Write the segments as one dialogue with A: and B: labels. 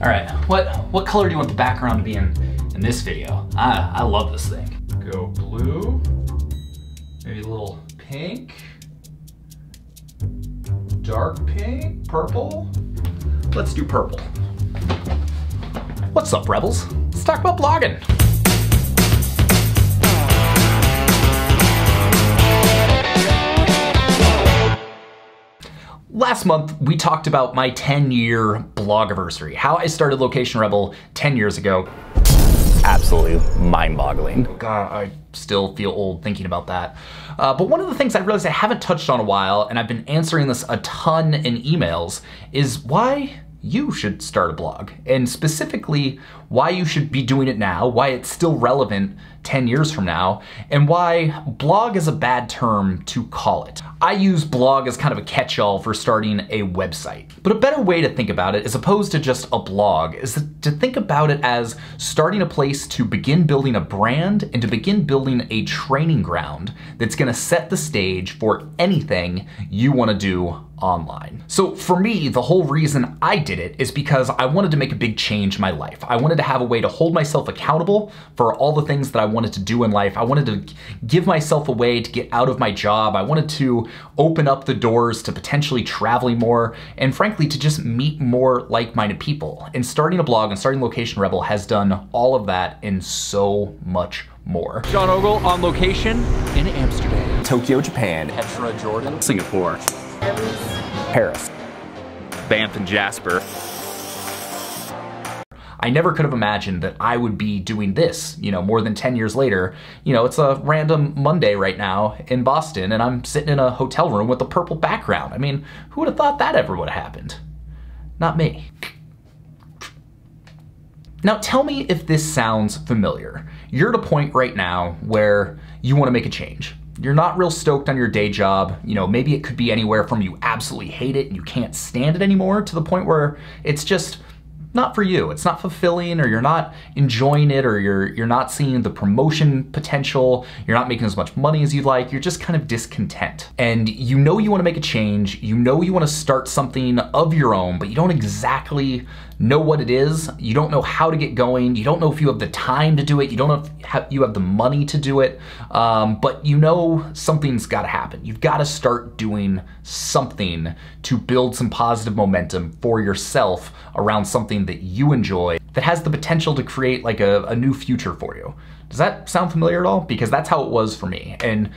A: All right, what what color do you want the background to be in in this video? I, I love this thing. Go blue, maybe a little pink, dark pink, purple. Let's do purple. What's up, Rebels? Let's talk about blogging. Last month, we talked about my 10 year blog anniversary, how I started Location Rebel 10 years ago. Absolutely mind boggling. God, I still feel old thinking about that. Uh, but one of the things I realized I haven't touched on a while, and I've been answering this a ton in emails, is why you should start a blog, and specifically why you should be doing it now, why it's still relevant 10 years from now, and why blog is a bad term to call it. I use blog as kind of a catch-all for starting a website. But a better way to think about it, as opposed to just a blog, is to think about it as starting a place to begin building a brand and to begin building a training ground that's gonna set the stage for anything you wanna do online. So for me, the whole reason I did it is because I wanted to make a big change in my life. I wanted to have a way to hold myself accountable for all the things that I wanted to do in life. I wanted to give myself a way to get out of my job. I wanted to open up the doors to potentially traveling more and frankly to just meet more like-minded people. And starting a blog and starting Location Rebel has done all of that and so much more. Sean Ogle on location in Amsterdam.
B: Tokyo, Japan.
A: Petra, Jordan.
B: Singapore. Paris.
A: Banff and Jasper. I never could have imagined that I would be doing this, you know, more than 10 years later. You know, it's a random Monday right now in Boston and I'm sitting in a hotel room with a purple background. I mean, who would have thought that ever would have happened? Not me. Now tell me if this sounds familiar. You're at a point right now where you want to make a change. You're not real stoked on your day job. You know, maybe it could be anywhere from you absolutely hate it and you can't stand it anymore to the point where it's just not for you. It's not fulfilling or you're not enjoying it or you're you're not seeing the promotion potential, you're not making as much money as you'd like, you're just kind of discontent. And you know you want to make a change, you know you want to start something of your own, but you don't exactly know what it is, you don't know how to get going, you don't know if you have the time to do it, you don't know if you have the money to do it, um, but you know something's got to happen. You've got to start doing something to build some positive momentum for yourself around something that you enjoy that has the potential to create like a, a new future for you. Does that sound familiar at all? Because that's how it was for me. And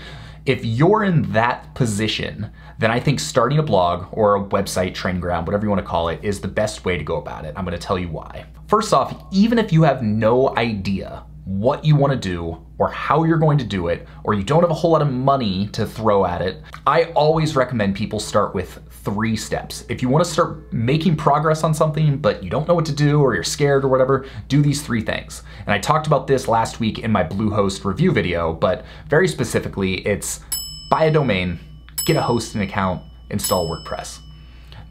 A: if you're in that position, then I think starting a blog or a website, training ground, whatever you want to call it, is the best way to go about it. I'm going to tell you why. First off, even if you have no idea what you want to do or how you're going to do it, or you don't have a whole lot of money to throw at it, I always recommend people start with three steps. If you want to start making progress on something, but you don't know what to do or you're scared or whatever, do these three things. And I talked about this last week in my Bluehost review video, but very specifically, it's buy a domain, get a hosting account, install WordPress.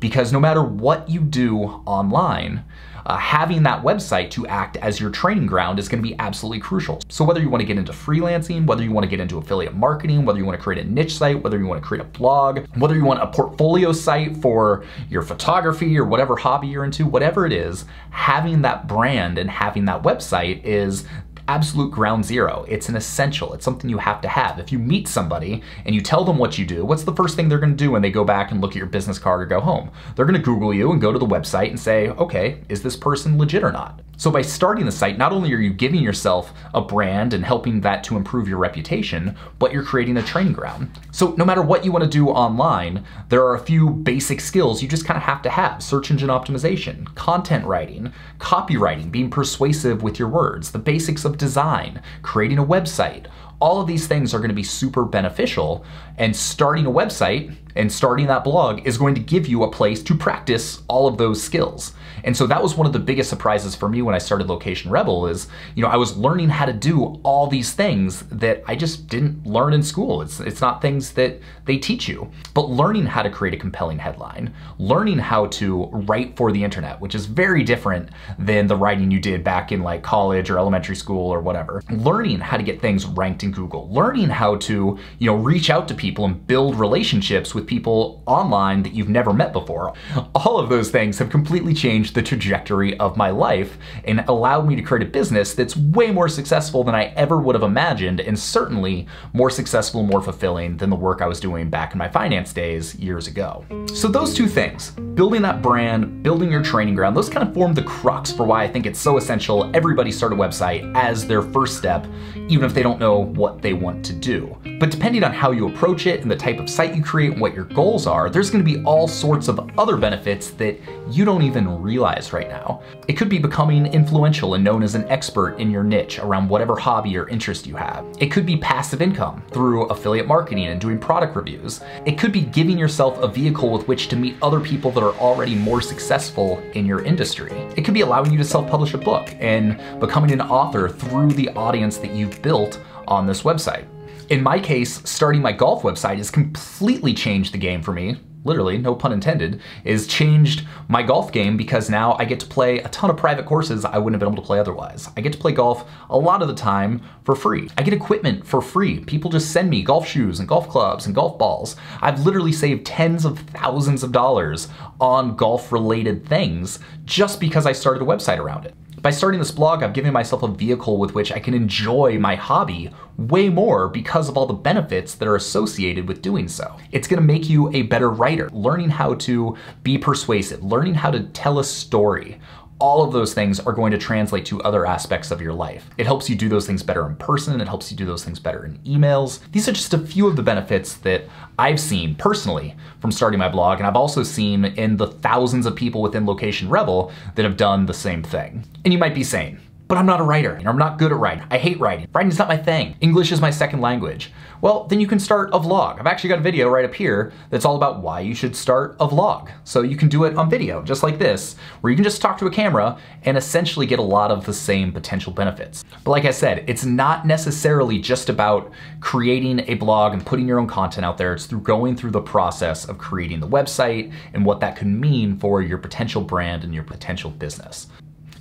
A: Because no matter what you do online, uh, having that website to act as your training ground is gonna be absolutely crucial. So whether you wanna get into freelancing, whether you wanna get into affiliate marketing, whether you wanna create a niche site, whether you wanna create a blog, whether you want a portfolio site for your photography or whatever hobby you're into, whatever it is, having that brand and having that website is absolute ground zero. It's an essential. It's something you have to have. If you meet somebody and you tell them what you do, what's the first thing they're going to do when they go back and look at your business card or go home? They're going to Google you and go to the website and say, okay, is this person legit or not? So by starting the site, not only are you giving yourself a brand and helping that to improve your reputation, but you're creating a training ground. So no matter what you want to do online, there are a few basic skills you just kind of have to have. Search engine optimization, content writing, copywriting, being persuasive with your words, the basics of design, creating a website, all of these things are going to be super beneficial and starting a website and starting that blog is going to give you a place to practice all of those skills. And so that was one of the biggest surprises for me when I started Location Rebel is, you know, I was learning how to do all these things that I just didn't learn in school. It's, it's not things that they teach you. But learning how to create a compelling headline, learning how to write for the internet, which is very different than the writing you did back in like college or elementary school or whatever. Learning how to get things ranked in using Google, learning how to, you know, reach out to people and build relationships with people online that you've never met before. All of those things have completely changed the trajectory of my life and allowed me to create a business that's way more successful than I ever would have imagined and certainly more successful, more fulfilling than the work I was doing back in my finance days years ago. So those two things, building that brand, building your training ground, those kind of form the crux for why I think it's so essential everybody start a website as their first step, even if they don't know what they want to do. But depending on how you approach it and the type of site you create and what your goals are, there's gonna be all sorts of other benefits that you don't even realize right now. It could be becoming influential and known as an expert in your niche around whatever hobby or interest you have. It could be passive income through affiliate marketing and doing product reviews. It could be giving yourself a vehicle with which to meet other people that are already more successful in your industry. It could be allowing you to self-publish a book and becoming an author through the audience that you've built on this website. In my case, starting my golf website has completely changed the game for me literally, no pun intended, is changed my golf game because now I get to play a ton of private courses I wouldn't have been able to play otherwise. I get to play golf a lot of the time for free. I get equipment for free. People just send me golf shoes and golf clubs and golf balls. I've literally saved tens of thousands of dollars on golf related things just because I started a website around it. By starting this blog, I've given myself a vehicle with which I can enjoy my hobby way more because of all the benefits that are associated with doing so. It's gonna make you a better writer, learning how to be persuasive, learning how to tell a story, all of those things are going to translate to other aspects of your life. It helps you do those things better in person, it helps you do those things better in emails. These are just a few of the benefits that I've seen personally from starting my blog, and I've also seen in the thousands of people within Location Rebel that have done the same thing. And you might be saying, but I'm not a writer, and I'm not good at writing. I hate writing. Writing's not my thing. English is my second language. Well, then you can start a vlog. I've actually got a video right up here that's all about why you should start a vlog. So you can do it on video, just like this, where you can just talk to a camera and essentially get a lot of the same potential benefits. But like I said, it's not necessarily just about creating a blog and putting your own content out there. It's through going through the process of creating the website and what that could mean for your potential brand and your potential business.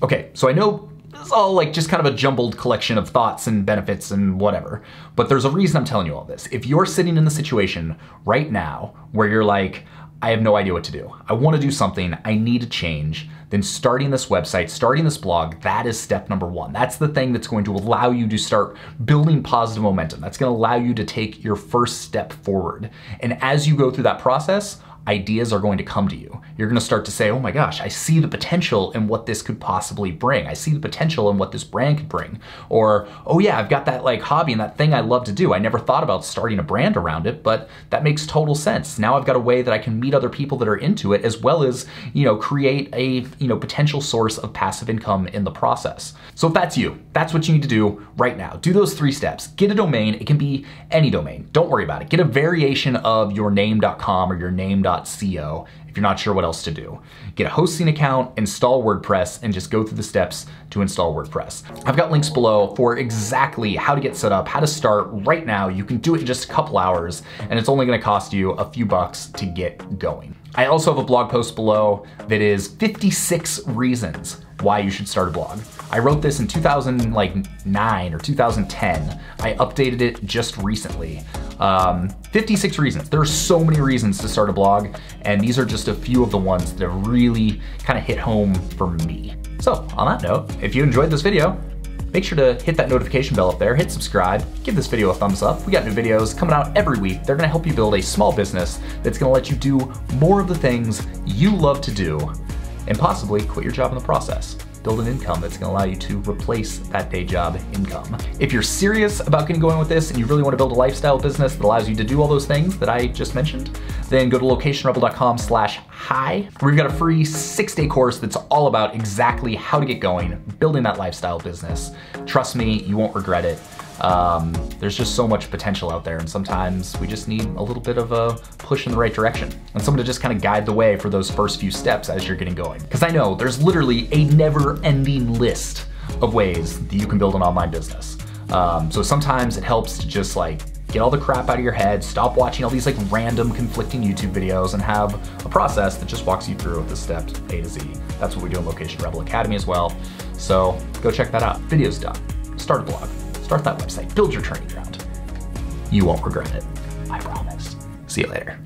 A: Okay, so I know it's all like just kind of a jumbled collection of thoughts and benefits and whatever. But there's a reason I'm telling you all this. If you're sitting in the situation right now where you're like, I have no idea what to do. I want to do something. I need to change. Then starting this website, starting this blog, that is step number one. That's the thing that's going to allow you to start building positive momentum. That's going to allow you to take your first step forward. And as you go through that process, ideas are going to come to you. You're going to start to say, oh my gosh, I see the potential in what this could possibly bring. I see the potential in what this brand could bring. Or, oh yeah, I've got that like hobby and that thing I love to do. I never thought about starting a brand around it, but that makes total sense. Now I've got a way that I can meet other people that are into it as well as, you know, create a, you know, potential source of passive income in the process. So if that's you, that's what you need to do right now. Do those three steps. Get a domain. It can be any domain. Don't worry about it. Get a variation of your name.com or your name.com co if you're not sure what else to do. Get a hosting account, install WordPress, and just go through the steps to install WordPress. I've got links below for exactly how to get set up, how to start right now. You can do it in just a couple hours, and it's only gonna cost you a few bucks to get going. I also have a blog post below that is 56 reasons why you should start a blog. I wrote this in 2009 or 2010. I updated it just recently. Um, 56 reasons. There are so many reasons to start a blog, and these are just a few of the ones that have really kind of hit home for me. So on that note, if you enjoyed this video, make sure to hit that notification bell up there, hit subscribe, give this video a thumbs up. We got new videos coming out every week. They're gonna help you build a small business that's gonna let you do more of the things you love to do and possibly quit your job in the process build an income that's gonna allow you to replace that day job income. If you're serious about getting going with this and you really wanna build a lifestyle business that allows you to do all those things that I just mentioned, then go to locationrebel.com slash hi. We've got a free six day course that's all about exactly how to get going, building that lifestyle business. Trust me, you won't regret it. Um, there's just so much potential out there, and sometimes we just need a little bit of a push in the right direction and someone to just kind of guide the way for those first few steps as you're getting going. Because I know there's literally a never ending list of ways that you can build an online business. Um, so sometimes it helps to just like get all the crap out of your head, stop watching all these like random conflicting YouTube videos and have a process that just walks you through the steps A to Z. That's what we do in Location Rebel Academy as well. So go check that out. Video's done. Start a blog Start that website, build your training ground. You won't regret it. I promise. See you later.